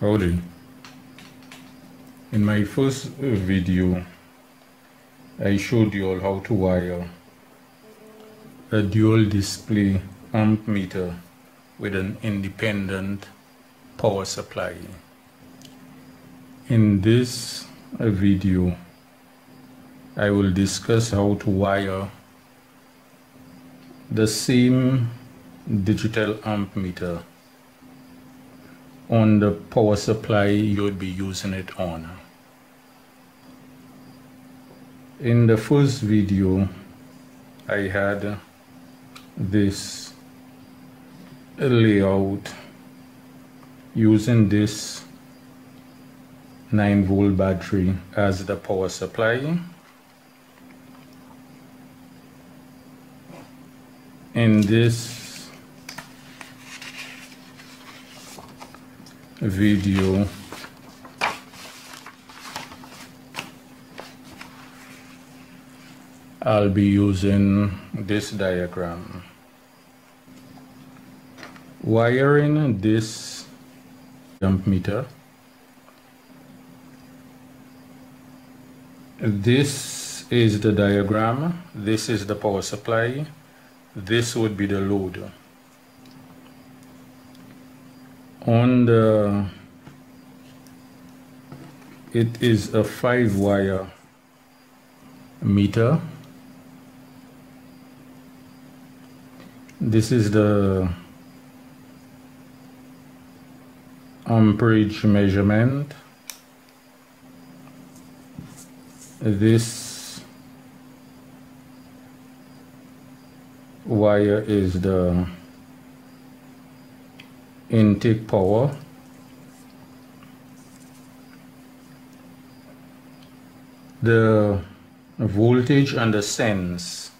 Howdy. In my first uh, video, I showed you all how to wire a dual display amp meter with an independent power supply. In this uh, video, I will discuss how to wire the same digital amp meter on the power supply you would be using it on. In the first video I had this layout using this 9 volt battery as the power supply in this video. I'll be using this diagram. Wiring this amp meter. This is the diagram. This is the power supply. This would be the load on the it is a five wire meter. This is the amperage measurement. This wire is the intake power. The voltage and the sense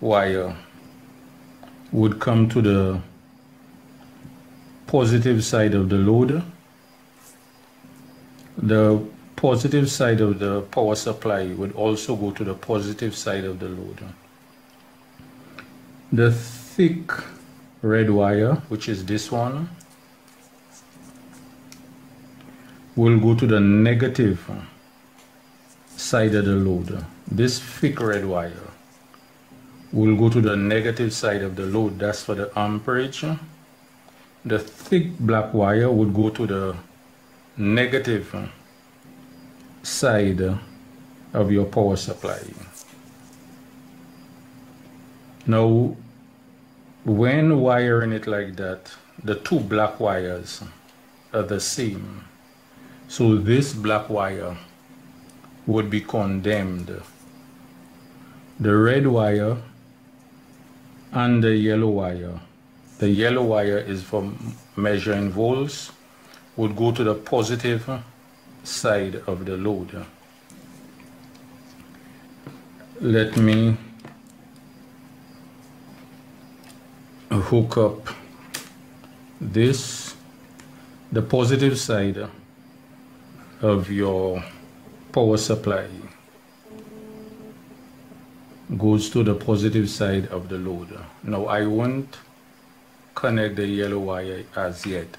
wire would come to the positive side of the load. The positive side of the power supply would also go to the positive side of the load. The thick red wire which is this one? will go to the negative side of the load. This thick red wire will go to the negative side of the load. That's for the amperage. The thick black wire would go to the negative side of your power supply. Now when wiring it like that the two black wires are the same. So this black wire would be condemned. The red wire and the yellow wire. The yellow wire is for measuring volts would go to the positive side of the load. Let me hook up this the positive side of your power supply goes to the positive side of the load. Now I won't connect the yellow wire as yet.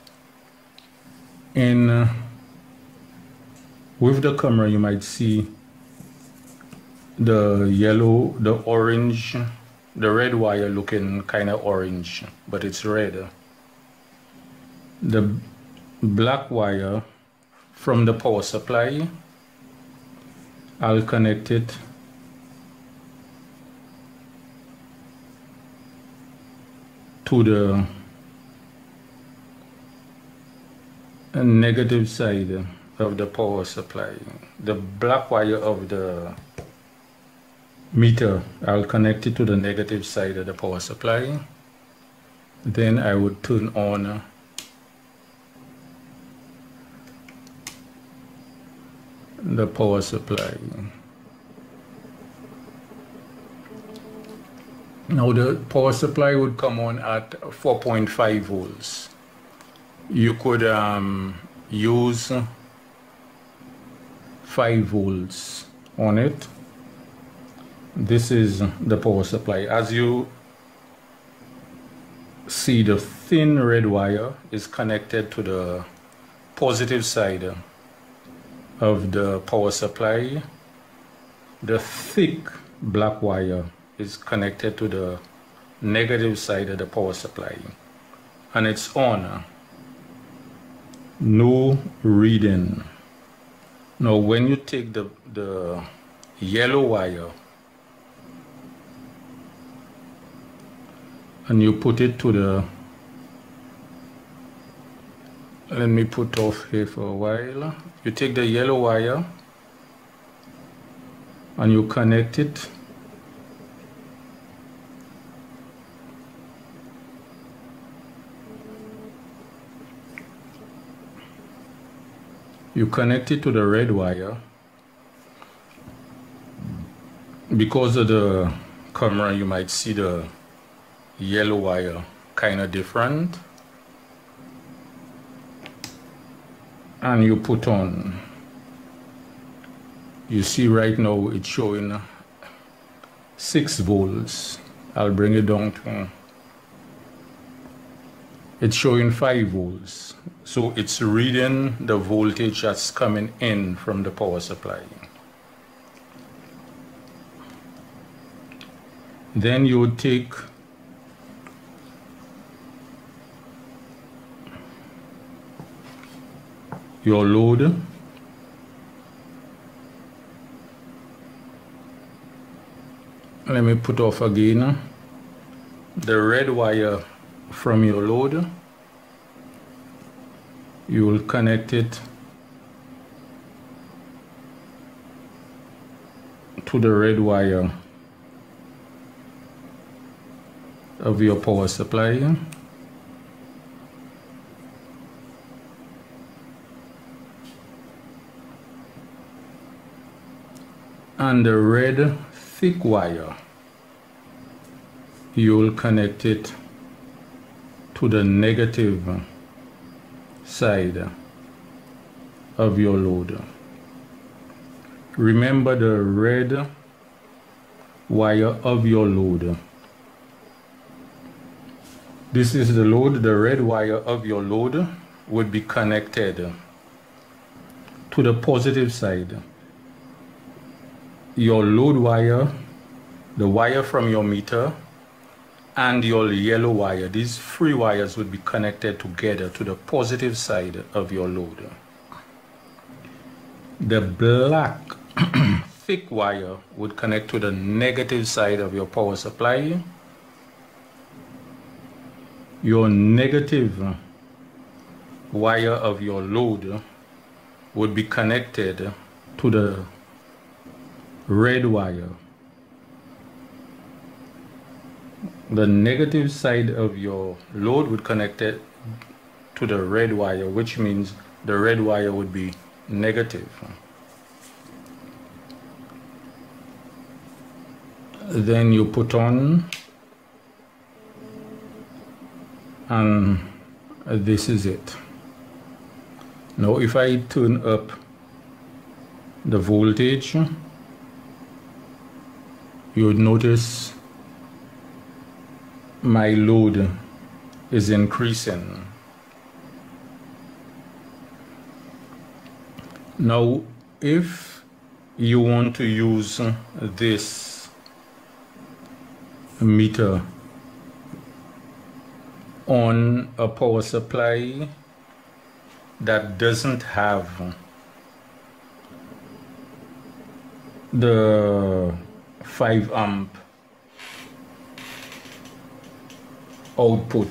In uh, with the camera you might see the yellow the orange the red wire looking kind of orange but it's red. The black wire from the power supply I'll connect it to the negative side of the power supply. The black wire of the meter. I'll connect it to the negative side of the power supply. Then I would turn on the power supply. Now the power supply would come on at 4.5 volts. You could um, use 5 volts on it this is the power supply. As you see the thin red wire is connected to the positive side of the power supply. The thick black wire is connected to the negative side of the power supply. And it's on. No reading. Now when you take the the yellow wire and you put it to the let me put off here for a while. You take the yellow wire and you connect it. You connect it to the red wire. Because of the camera you might see the yellow wire kind of different. And you put on. You see right now it's showing 6 volts. I'll bring it down to it's showing 5 volts. So it's reading the voltage that's coming in from the power supply. Then you take your load let me put off again the red wire from your load you will connect it to the red wire of your power supply and the red thick wire. You will connect it to the negative side of your load. Remember the red wire of your load. This is the load the red wire of your load would be connected to the positive side your load wire, the wire from your meter, and your yellow wire. These three wires would be connected together to the positive side of your load. The black thick wire would connect to the negative side of your power supply. Your negative wire of your load would be connected to the red wire. The negative side of your load would connect it to the red wire, which means the red wire would be negative. Then you put on and this is it. Now if I turn up the voltage you would notice my load is increasing. Now, if you want to use this meter on a power supply that doesn't have the 5 amp output.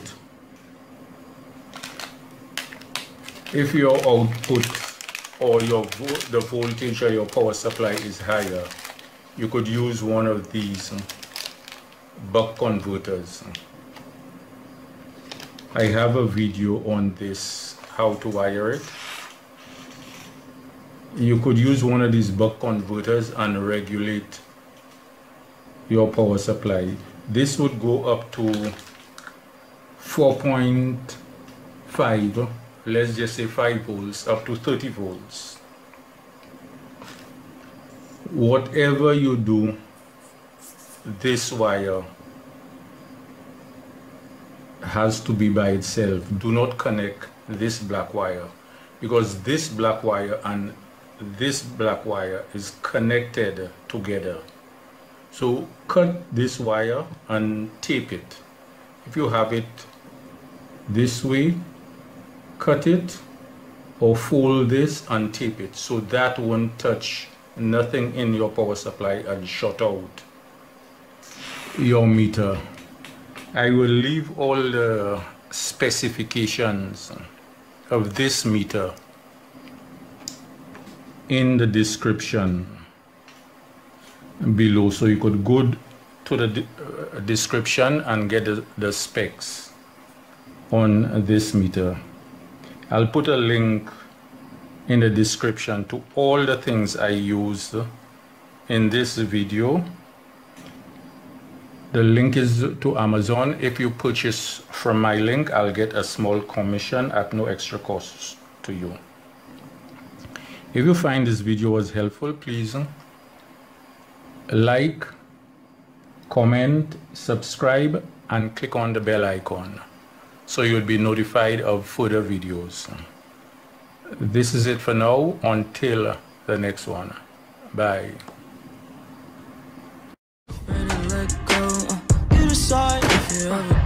If your output or your vo the voltage or your power supply is higher you could use one of these buck converters. I have a video on this how to wire it. You could use one of these buck converters and regulate your power supply. This would go up to 4.5 let's just say 5 volts up to 30 volts. Whatever you do this wire has to be by itself. Do not connect this black wire because this black wire and this black wire is connected together so cut this wire and tape it. If you have it this way cut it or fold this and tape it. So that won't touch nothing in your power supply and shut out your meter. I will leave all the specifications of this meter in the description below so you could go to the de uh, description and get the, the specs on this meter. I'll put a link in the description to all the things I used in this video. The link is to Amazon. If you purchase from my link I'll get a small commission at no extra cost to you. If you find this video was helpful please like comment subscribe and click on the bell icon. So you'll be notified of further videos. This is it for now. Until the next one. Bye. Ever